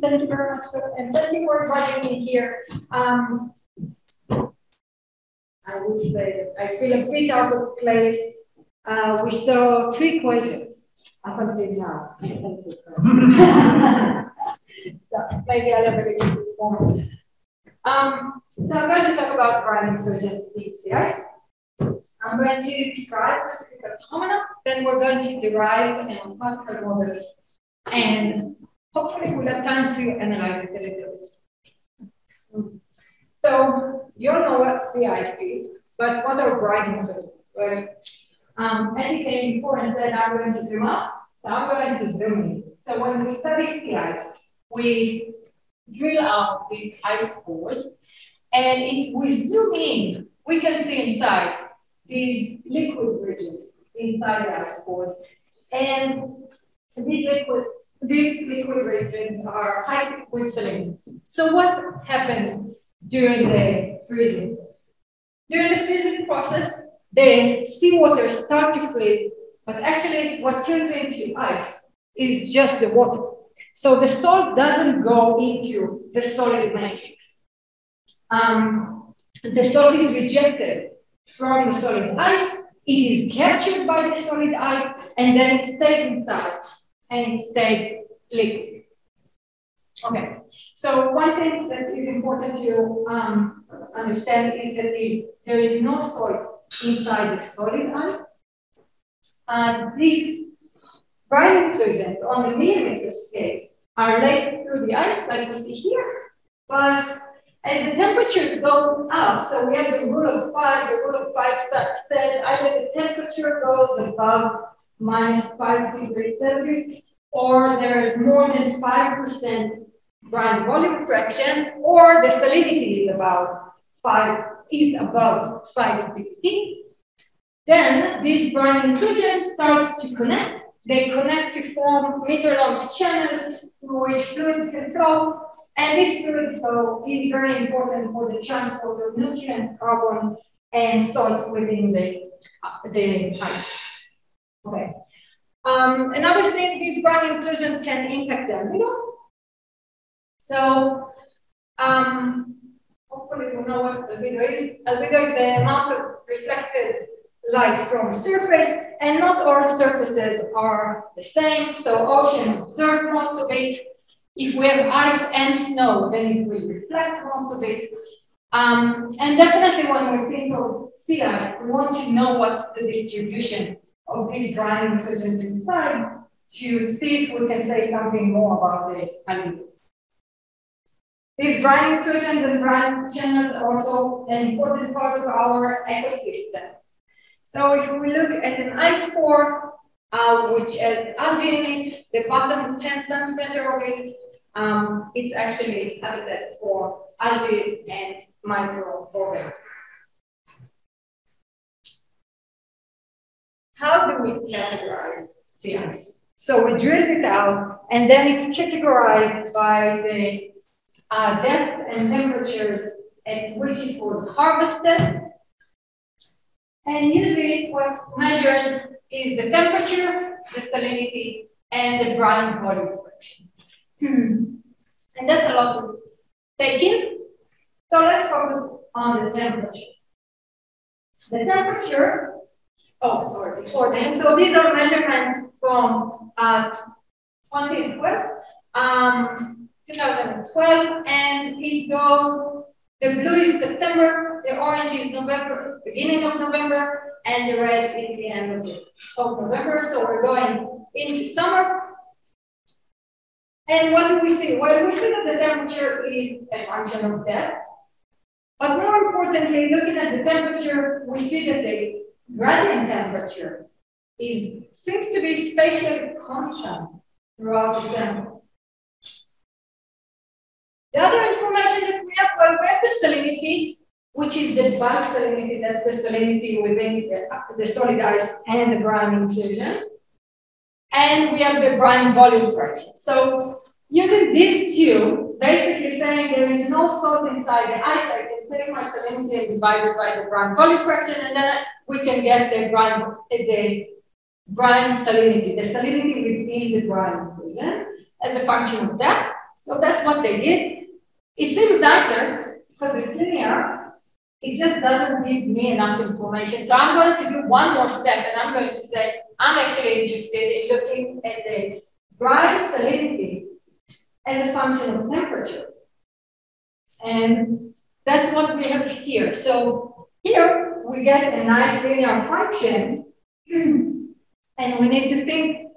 Thank you very much, and thank you for inviting me here. Um, I would say I feel a bit out of place. Uh, we saw two equations up until now. so maybe I'll have a little bit more. Um, so I'm going to talk about brine inclusions in I'm going to describe the phenomena, then we're going to derive an mathematical model, and hopefully we'll have time to analyze it a little bit. So you all know what sea ice is, but what are brine inclusions, right? Um, Andy came before and said, I'm going to zoom up, so I'm going to zoom in. So when we study sea ice, we drill out these ice cores, and if we zoom in, we can see inside these liquid bridges inside the ice cores. And these liquid, these liquid regions are high with salinity. So what happens during the freezing process? During the freezing process, the seawater starts to freeze, but actually what turns into ice is just the water. So the salt doesn't go into the solid matrix. Um, the salt is rejected from the solid ice. It is captured by the solid ice, and then it stays inside, and it stays liquid. Okay, so one thing that is important to um, understand is that there is no salt inside the solid ice. Uh, these brine inclusions on the millimeter scales are laced through the ice, like we see here, but as the temperatures go up, so we have the rule of five, the rule of five says either the temperature goes above minus five degrees Celsius, or there is more than 5% brine volume fraction, or the salinity is about five, is above 550. Then these brine inclusions start to connect. They connect to form meter-long channels through which fluid can flow and this fluid flow is very important for the transport of nutrient, carbon, and salts within the, the ice. Um, another thing, this brine inclusion can impact them, you know? So, um, hopefully you know what albedo is. Albedo is the amount of reflected light from surface, and not all surfaces are the same. So ocean observe most of it, if we have ice and snow, then it will reflect most of it. Um, and definitely when we think of sea ice, we want to know what's the distribution of these brine inclusions inside to see if we can say something more about the albedo. These brine inclusions and brine channels are also an important part of our ecosystem. So if we look at an ice core, uh, which has algae in it, the bottom 10 centimeter of it, um, it's actually habitat for algae and microorganisms. How do we categorize ice? So we drilled it out, and then it's categorized by the uh, depth and temperatures at which it was harvested. And usually what measured is the temperature, the salinity, and the brine volume fraction. and that's a lot to take in. So let's focus on the temperature. The temperature, oh, sorry, before that. So these are measurements from uh, 2012, um, 2012, and it goes, the blue is September, the orange is November, beginning of November, and the red is the end of, the, of November. So we're going into summer. And what do we see? Well, we see that the temperature is a function of depth. But more importantly, looking at the temperature, we see that the gradient temperature is seems to be spatially constant throughout the sample. The other information that we have, well, we the salinity, which is the bulk salinity, that's the salinity within the, the solid ice and the brine inclusions. And we have the brine volume fraction. So using these two, basically saying there is no salt inside the ice, I can take my salinity and divide it by the brine volume fraction, and then we can get the brine, eh, the brine salinity, the salinity within the brine as a function of that. So that's what they did. It seems nicer because it's linear. It just doesn't give me enough information. So I'm going to do one more step and I'm going to say, I'm actually interested in looking at the brine salinity as a function of temperature. And that's what we have here. So here we get a nice linear function and we need to think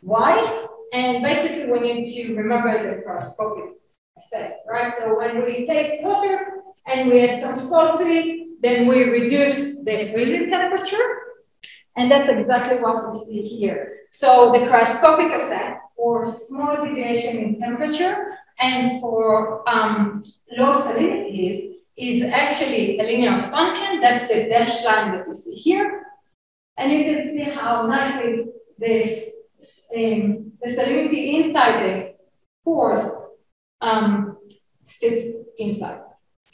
why. And basically we need to remember the corresponding effect, right? So when we take water and we add some salt to it, then we reduce the freezing temperature. And that's exactly what we see here. So the cryoscopic effect or small deviation in temperature and for um, low salinities is actually a linear function. That's the dashed line that you see here. And you can see how nicely this um, the salinity inside the pores um, sits inside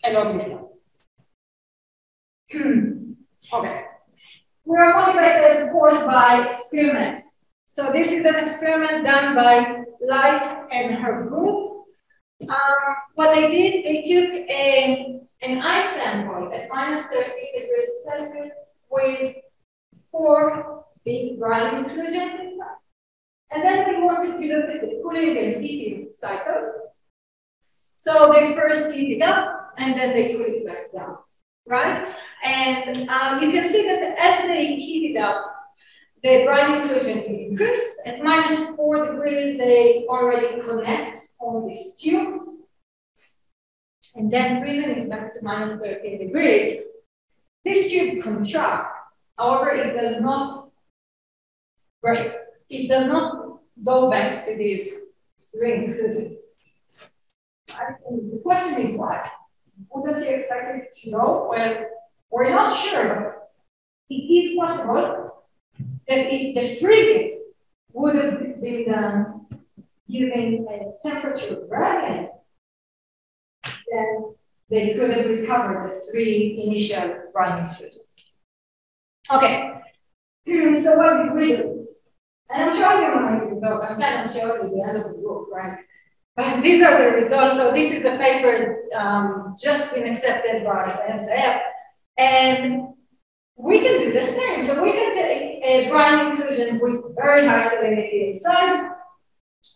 and on this side. okay. We are motivated, of course, by experiments. So this is an experiment done by Light and her group. Um, what they did, they took a, an ice sample at minus 30 degrees Celsius with four big brine inclusions inside. And then they wanted to look at the cooling and heating cycle. So they first heat it up and then they cool it back down, right? And uh, you can see that as they heat it up, the brine inclusions increase. At minus four degrees, they already connect on this tube. And then freezing it back to minus 13 degrees. This tube contracts. However, it does not break. It does not go back to these ring. The question is why? Wouldn't you expect it to go? Well, we're not sure. It is possible that if the freezing would have been done using a temperature gradient, then they could have recovered the three initial brine fusions. Okay, hmm, so what did we do? And I'm showing you my results. I'm kind of showing you the end of the book, right? But these are the results. So this is a paper um, just been accepted by SNCF. And we can do the same. So we can take a brine inclusion with very high salinity inside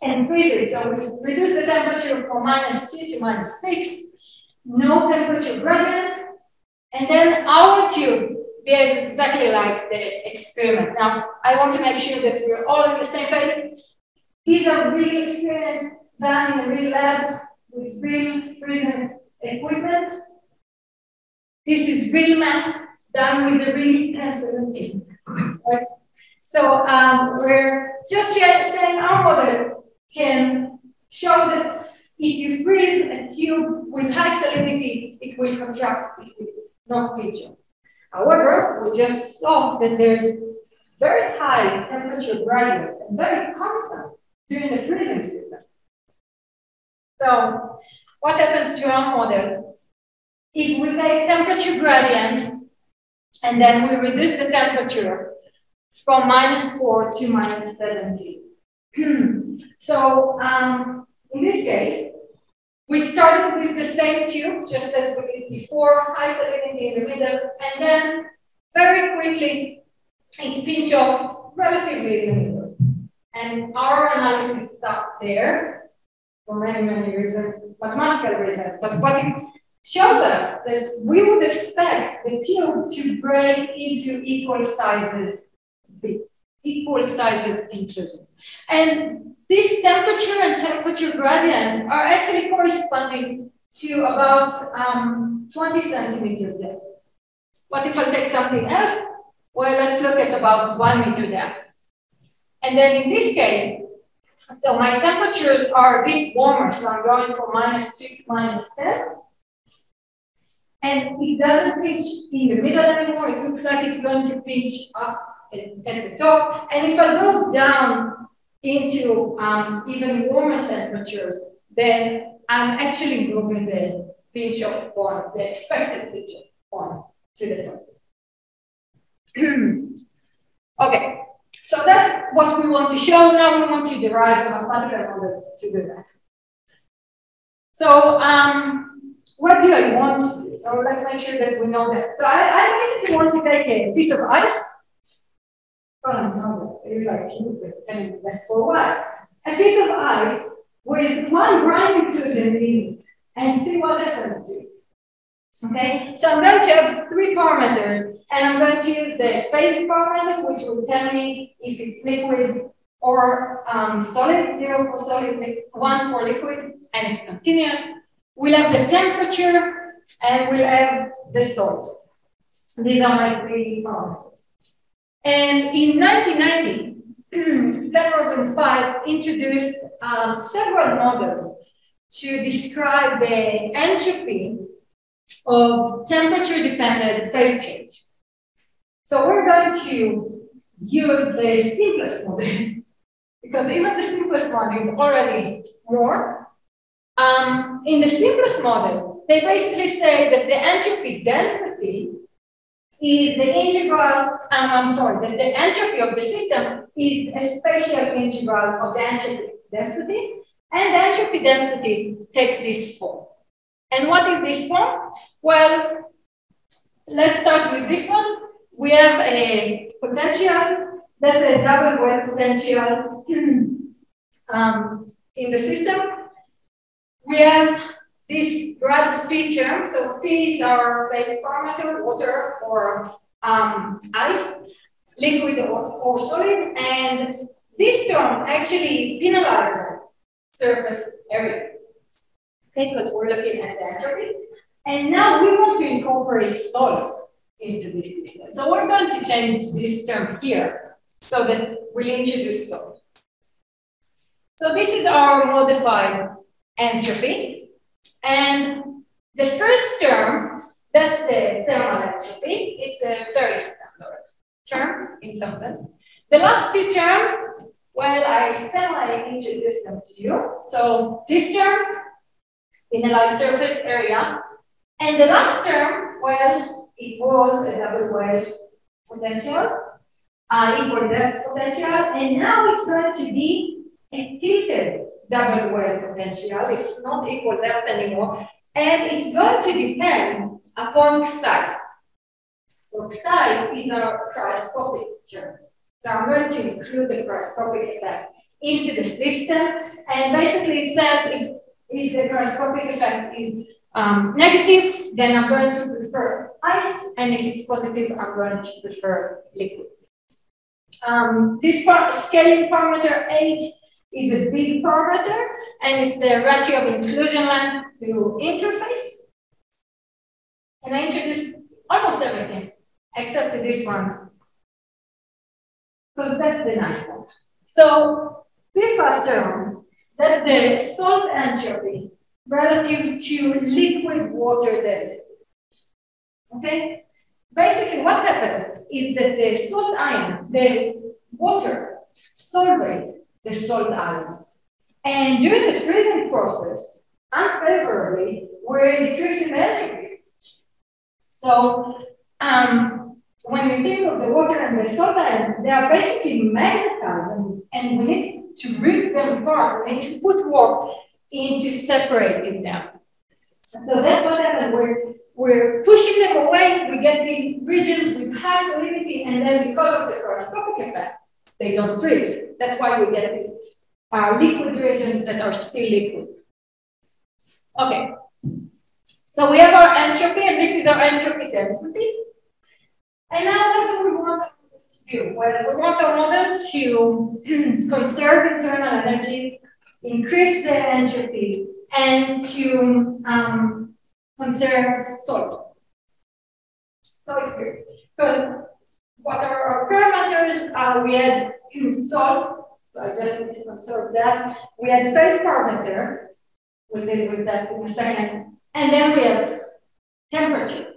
and freeze it. So we reduce the temperature from minus two to minus six, no temperature gradient. And then our tube behaves exactly like the experiment. Now, I want to make sure that we're all on the same page. These are real experiments done in a real lab with real freezing equipment. This is real math done with a real pencil thing. Right? So um, we're just saying our model can show that if you freeze a tube with high salinity, it will contract, it will not feature. However, we just saw that there's very high temperature gradient and very constant during the freezing system. So what happens to our model? If we take temperature gradient and then we reduce the temperature from minus 4 to minus 70. so um, in this case, we started with the same tube, just as we did before, high salinity in the middle, and then very quickly it pinch off relatively in the middle. And our analysis stopped there for many, many reasons, mathematical reasons. But what it shows us that we would expect the tube to break into equal sizes bits, equal sizes inclusions. And this temperature and temperature gradient are actually corresponding to about um, 20 centimeter depth. What if I take something else? Well, let's look at about one meter depth. And then in this case, so my temperatures are a bit warmer, so I'm going from minus 2 to minus 10. And it doesn't pitch in the middle anymore. It looks like it's going to pitch up at, at the top. And if I go down into um, even warmer temperatures, then I'm actually moving the pitch of point, the expected pitch of to the top. okay, so that's what we want to show. Now we want to derive a mathematical model to do that. So um, what do I want to do? So let's make sure that we know that. So I, I basically want to take a piece of ice. Oh, no, it's like that for a. A piece of ice with one brine inclusion in it and see what happens to it. Okay, so I'm going to have three parameters, and I'm going to use the phase parameter, which will tell me if it's liquid or um, solid, zero for solid, one for liquid, and it's continuous. We'll have the temperature, and we'll have the salt. These are my three parameters. And in 1990, Penrose Fife introduced um, several models to describe the entropy of temperature-dependent phase change. So we're going to use the simplest model because even the simplest one is already more. Um, in the simplest model, they basically say that the entropy density is the integral, um, I'm sorry, that the entropy of the system is a spatial integral of the entropy density, and the entropy density takes this form. And what is this form? Well, let's start with this one. We have a potential, that's a double well potential um, in the system. We have this grad term. So is our phase parameter, water or um, ice, liquid or, or solid. And this term actually penalizes surface area. Because we're looking at the entropy. And now we want to incorporate solid into this system. So we're going to change this term here so that we introduce solid. So this is our modified entropy. And the first term, that's the thermal entropy. It's a very standard term in some sense. The last two terms, well, I semi-introduced them to you. So this term, inner surface area. And the last term, well, it was a double well potential, uh, equal depth potential, and now it's going to be a tilted double well potential. It's not equal depth anymore. And it's going to depend upon psi. So psi is our cryoscopic term. So I'm going to include the cryoscopic effect into the system. And basically it says if, if the cryoscopic effect is um, negative, then I'm going to prefer ice. And if it's positive, I'm going to prefer liquid. Um, this part, scaling parameter H is a big parameter, and it's the ratio of inclusion length to interface. And I introduced almost everything except this one, because that's the nice one. So first term, that's the salt entropy relative to liquid water density. Okay? Basically, what happens is that the salt ions, the water solvate the salt ions. And during the freezing process, unfavorably, we're decreasing entropy. So um, when you think of the water and the salt ions, they are basically magnetized, and, and we need to rip them apart. and to put work into separating them. So that's what happens. We're, we're pushing them away. We get these regions with high salinity, and then because of the cryoscopic effect, they don't freeze. That's why we get these uh, liquid regions that are still liquid. Okay. So we have our entropy, and this is our entropy density. And now what do we want to do? Well, we want our model to conserve internal energy, increase the entropy, and to um, conserve salt. So it's good. Because what are our parameters? Uh, we had salt, so I just need to conserve that. We had phase parameter, we'll deal with that in a second. And then we have temperature.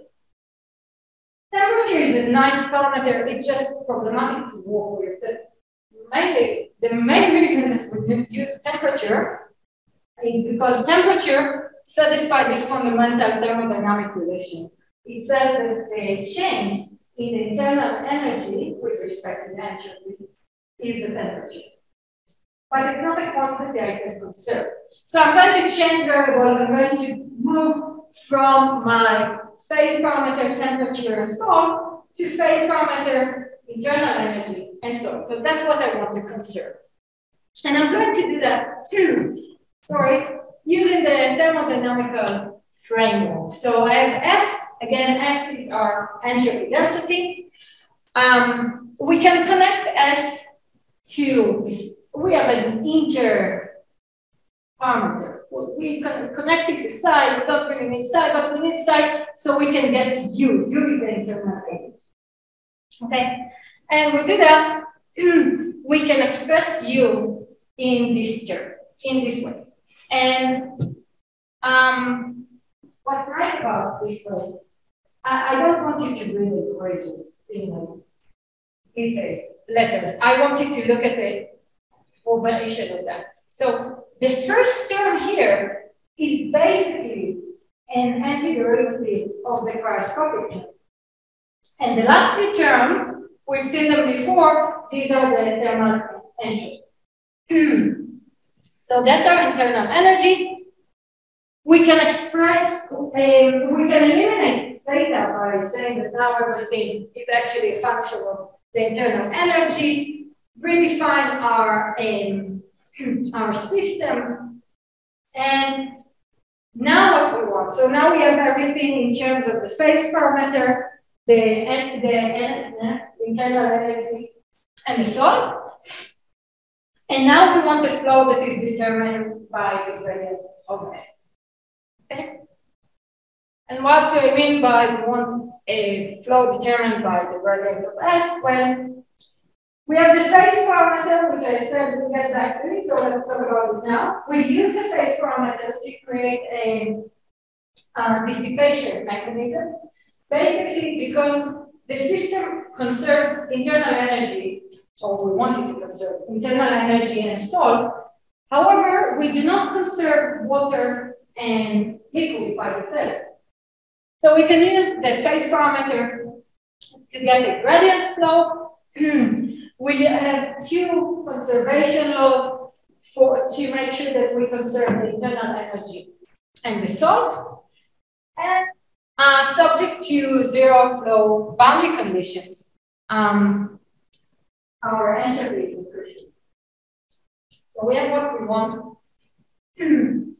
Temperature is a nice parameter, it's just problematic to work with. But mainly, the main reason that we use temperature is because temperature satisfies this fundamental thermodynamic relation. It says that the change in internal energy with respect to entropy is the temperature. but it's not a quantity I can conserve. So I'm going to change variables. I'm going to move from my phase parameter temperature and so on, to phase parameter internal energy and so on, because that's what I want to conserve. And I'm going to do that, too, sorry, using the thermodynamical framework. So I have S, again, S is our entropy density. Um, we can connect S to, we have an inter parameter. We can connect it to don't really need psi, but we need psi so we can get U. U is the internal Okay, and we do that, we can express U in this term, in this way. And um, what's nice about this way, I, I don't want you to read the equations in details, letters. I want you to look at the formulation of that. So the first term here is basically an antiderivative of the cryoscopic term. And the last two terms, we've seen them before, these are the thermal entropy. so that's our internal energy. We can express, a, we can eliminate theta by saying that now everything is actually a function of the internal energy, redefine our, um, our system, and now what we want. So now we have everything in terms of the phase parameter, the, the, the internal energy, and the salt. And now we want a flow that is determined by the gradient of S. Okay? And what do I mean by we want a flow determined by the gradient of S? Well, we have the phase parameter, which I said we'll get back to it, so let's talk about it now. We use the phase parameter to create a dissipation mechanism Basically, because the system conserved internal energy, or we wanted to conserve internal energy and salt. However, we do not conserve water and the cells. So we can use the phase parameter to get a gradient flow. we have two conservation laws for to make sure that we conserve the internal energy and the salt. And uh, subject to zero flow boundary conditions, um, our entropy is increasing. So we have what we want. and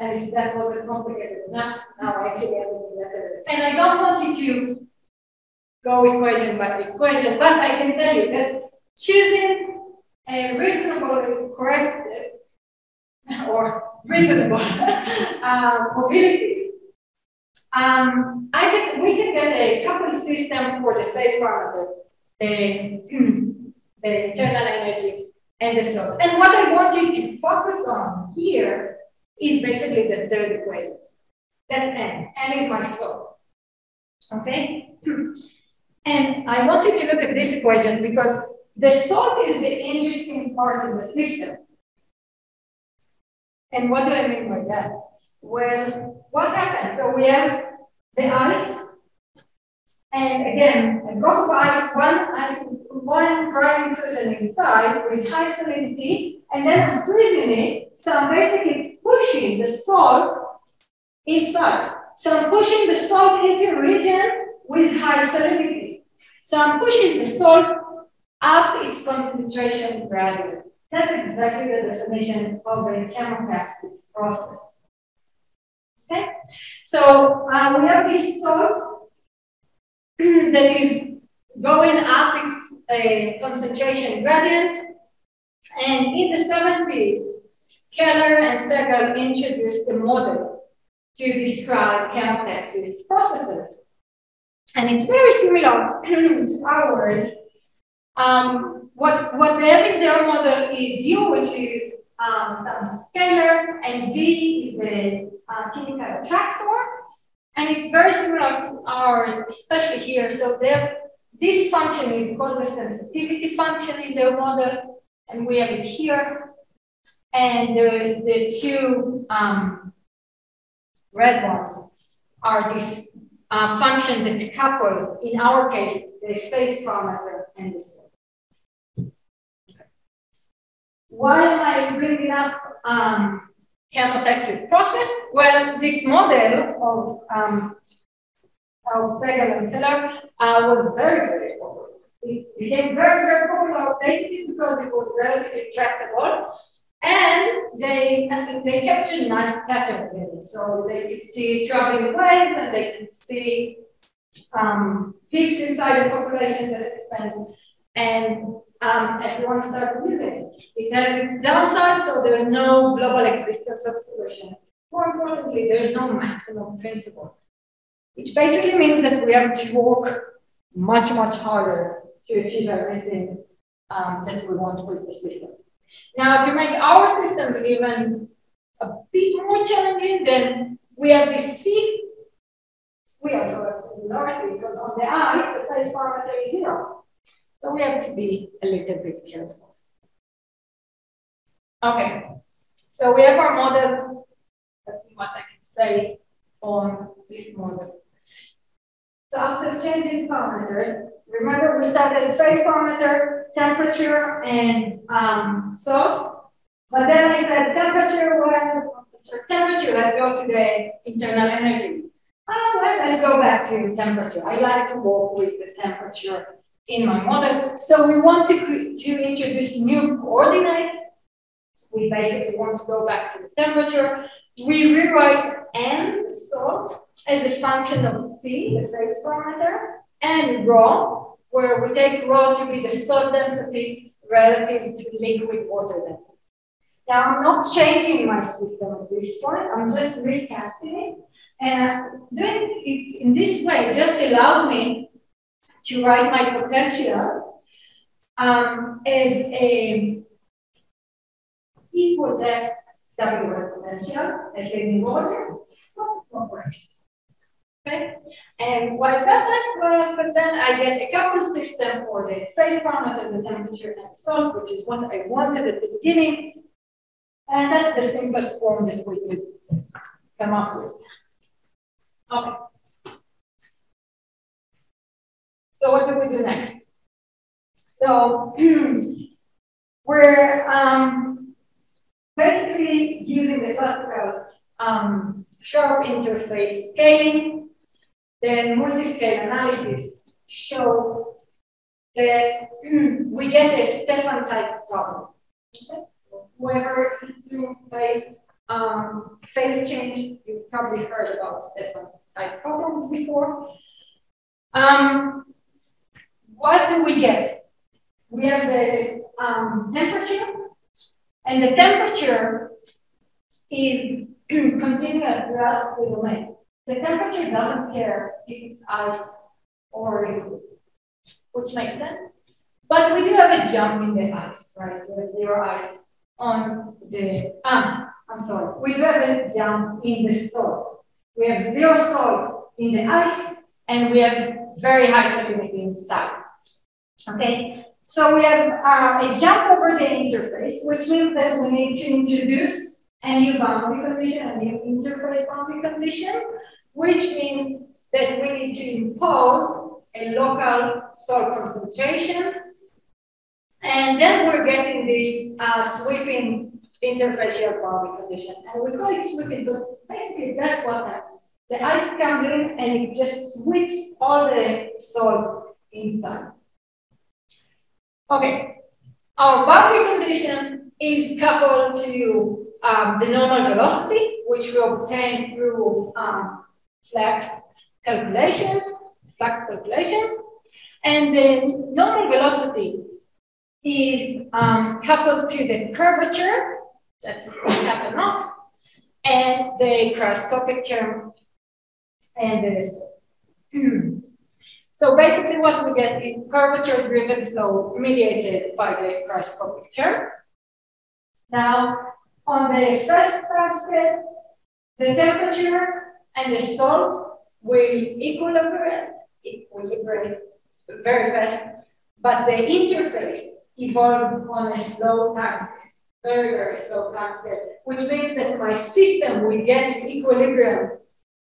if that wasn't complicated enough, now I actually everything that is. And I don't want you to go equation by equation, but I can tell you that choosing a reasonable, correct, or reasonable uh, mobility um, I can, we can get a couple system for the phase parameter, the, the internal energy and the salt. And what I want you to focus on here is basically the third equation. That's N. N is my salt. Okay? And I want you to look at this equation because the salt is the interesting part of the system. And what do I mean by that? Well, what happens? So we have the ice, and again, a block of ice, one ice, one dry inclusion inside with high salinity, and then I'm freezing it. So I'm basically pushing the salt inside. So I'm pushing the salt into a region with high salinity. So I'm pushing the salt up its concentration gradient. That's exactly the definition of the chemotaxis process. Okay, so uh, we have this salt that is going up its uh, concentration gradient. And in the 70s, Keller and Segel introduced a model to describe chemotaxis processes. And it's very similar to ours. Um, what, what in their model is U, which is um, some scalar, and V is a, uh, chemical attractor. And it's very similar to ours, especially here. So this function is called the sensitivity function in their model, and we have it here. And the, the two um, red ones are this uh, function that couples, in our case, the phase parameter and the this. why am I bringing up um, chemotaxis process? Well, this model of, um, of Segel and Keller uh, was very, very popular. It became very, very popular basically because it was relatively tractable and they, they captured nice patterns in it. So they could see traveling waves and they could see um, peaks inside the population that expands. And um, everyone started using it. It has its downside, so there's no global existence of solution. More importantly, there's no maximum principle, which basically means that we have to work much, much harder to achieve everything um, that we want with the system. Now, to make our systems even a bit more challenging, then we have this fifth. We also have singularity because on the ice, the phase parameter is zero. So we have to be a little bit careful. Okay, so we have our model. Let's see what I can say on this model. So after changing parameters, remember we started phase parameter, temperature, and um, so, but then I said temperature, well, temperature, let's go to the internal energy. Oh, well, let's go back to temperature. I like to work with the temperature in my model. So we want to, to introduce new coordinates. We basically want to go back to the temperature. We rewrite m salt as a function of phi, the phase parameter, and rho, where we take rho to be the salt density relative to liquid water density. Now, I'm not changing my system at this point. I'm just recasting it. And doing it in this way just allows me to write my potential um, as a equal that W potential as a water plus operation. Okay, and why that less? Well, because then I get a couple system for the phase parameter, the temperature, and the salt, which is what I wanted at the beginning. And that's the simplest form that we could come up with. Okay. So what do we do next? So we're um, basically using the classical um, sharp interface scaling. The multi-scale analysis shows that we get a Stefan type problem. Whoever is doing phase, um, phase change, you've probably heard about Stefan type problems before. Um, what do we get? We have the um, temperature, and the temperature is continuous throughout the domain. The temperature doesn't care if it's ice or liquid, which makes sense. But we do have a jump in the ice, right? We have zero ice on the, um, I'm sorry, we do have a jump in the salt. We have zero salt in the ice, and we have very high salinity inside. Okay, so we have uh, a jump over the interface, which means that we need to introduce a new boundary condition, a new interface boundary conditions, which means that we need to impose a local salt concentration. And then we're getting this uh, sweeping interfacial boundary condition. And we call it sweeping because basically that's what happens. The ice comes in and it just sweeps all the salt inside. Okay, our boundary conditions is coupled to um, the normal velocity, which we obtain through um, flux calculations, flux calculations. And the normal velocity is um, coupled to the curvature, that's kappa naught, and the cryoscopic term and this. So basically what we get is curvature-driven flow mediated by the cryoscopic term. Now, on the first scale, the temperature and the salt will equilibrate, equilibrate very fast, but the interface evolves on a slow time scale, very, very slow time scale, which means that my system will get to equilibrium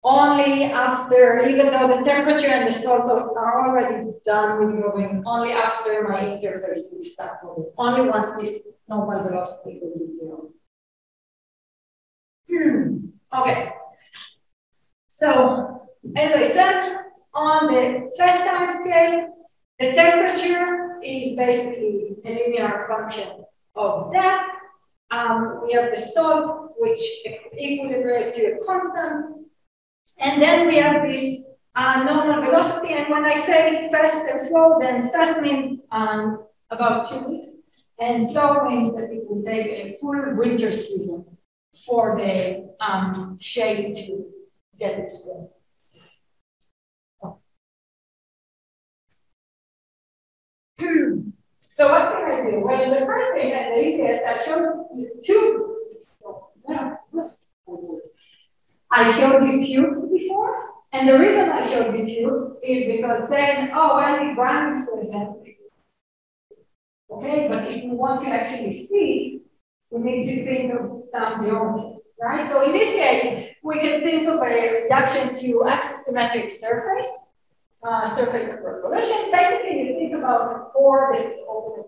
only after, even though the temperature and the salt are already done with moving, only after my interface will start moving. Only once this normal velocity will be zero. Hmm. Okay. So, as I said, on the first time scale, the temperature is basically a linear function of depth. Um, we have the salt, which equilibrates to a constant. And then we have this uh, normal velocity. And when I say fast and slow, then fast means um, about two weeks. And slow means that it will take a full winter season for the um, shade to get its way. so what can I do? Well, the first thing that the easiest, I showed you tubes. I showed you tubes before, and the reason I showed you tubes is because saying, oh, only ground inclusion. Okay, but if you want to actually see, we need to think of some geometry, right? So in this case, we can think of a reduction to axisymmetric surface uh, surface of revolution. Basically, you think about the core that is open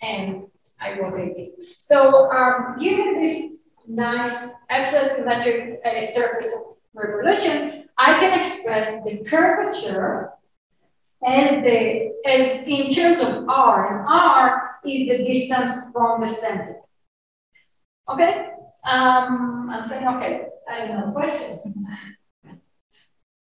and I rotate it. So um, given this nice axisymmetric uh, surface of revolution, I can express the curvature as the as in terms of r, and r is the distance from the center. Okay, um, I'm saying okay. I have no question.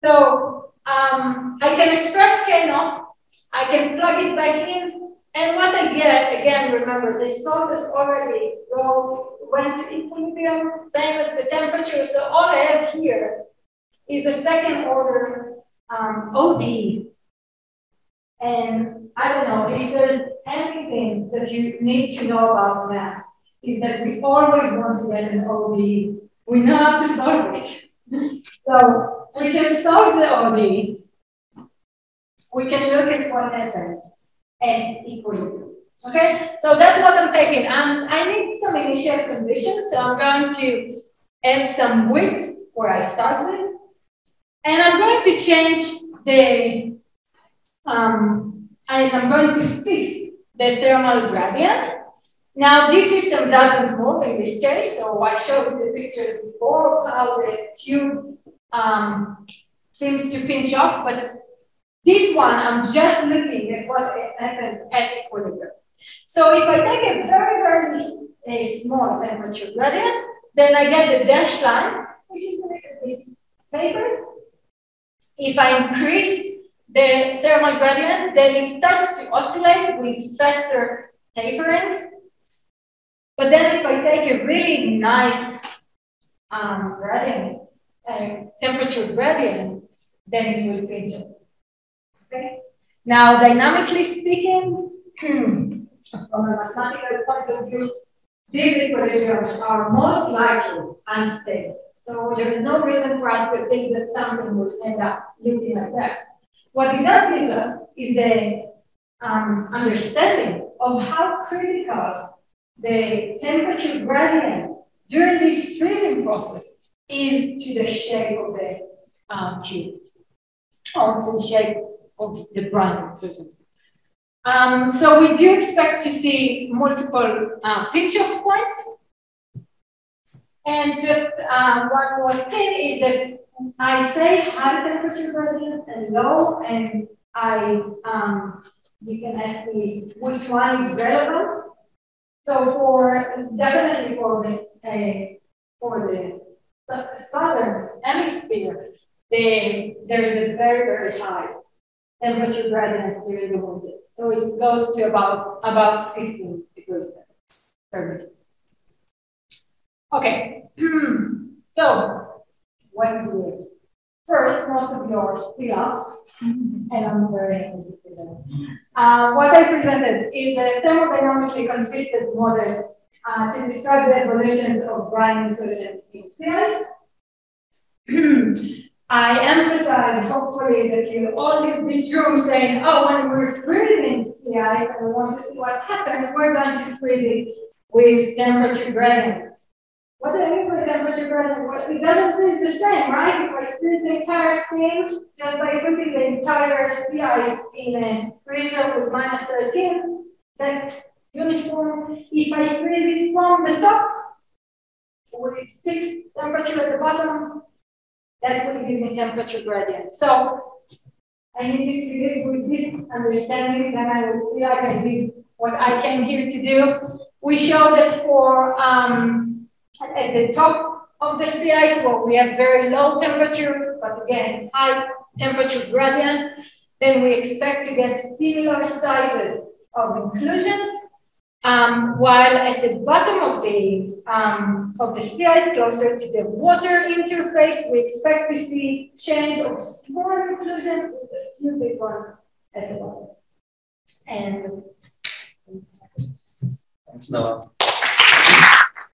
So um, I can express K naught, I can plug it back in, and what I get, again, remember, the salt is already rolled, went to equilibrium, same as the temperature, so all I have here is a second order um. And I don't know, if there's anything that you need to know about math, is that we always want to get an ODE. We know how to solve it. so we can solve the ODE. We can look at what happens and equilibrium. Okay, so that's what I'm taking. Um, I need some initial conditions, so I'm going to have some width where I start with, and I'm going to change the, um, and I'm going to fix the thermal gradient. Now, this system doesn't move in this case, so I showed the pictures before how the tubes um, seems to pinch off, but this one, I'm just looking at what happens at equilibrium. So if I take a very, very a small temperature gradient, then I get the dashed line, which is the paper. If I increase the thermal gradient, then it starts to oscillate with faster tapering. But then if I take a really nice um, gradient, temperature gradient, then it will pinch it. Okay? Now, dynamically speaking, from a mathematical point of view, these equilibriums are most likely unstable. So there is no reason for us to think that something would end up looking like that. What it does give us is the um, understanding of how critical the temperature gradient during this freezing process is to the shape of the um, tube or to the shape of the brine inclusions. Um, so we do expect to see multiple uh, pinch-off points. And just um, one more thing is that I say high temperature gradient and low, and I um, you can ask me which one is relevant. So for definitely for the uh, for the the southern hemisphere, there is a very, very high temperature gradient during the winter. So it goes to about, about 15 degrees Celsius. Okay, so when we first, most of you are still up, and I'm very interested in uh, What I presented is a thermodynamically consistent model uh, to describe the evolutions of brine inclusions in sea ice. I emphasize, hopefully, that you all leave this room saying, oh, when we're freezing sea ice and we want to see what happens, we're going to freeze it with temperature gradient. What everybody temperature well, it doesn't freeze the same, right? If I freeze the entire thing just by putting the entire sea ice in a freezer with minus 13, that's uniform. If I freeze it from the top with fixed temperature at the bottom, that will give me temperature gradient. So I need to live with this understanding, then I will feel like I did what I came here to do. We show that for um, at the top of the sea ice, well, we have very low temperature, but again, high temperature gradient, then we expect to get similar sizes of inclusions um, while at the bottom of the, um, of the sea ice, closer to the water interface, we expect to see chains of small inclusions with a few big ones at the bottom. And thanks, Noa.